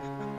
Thank you.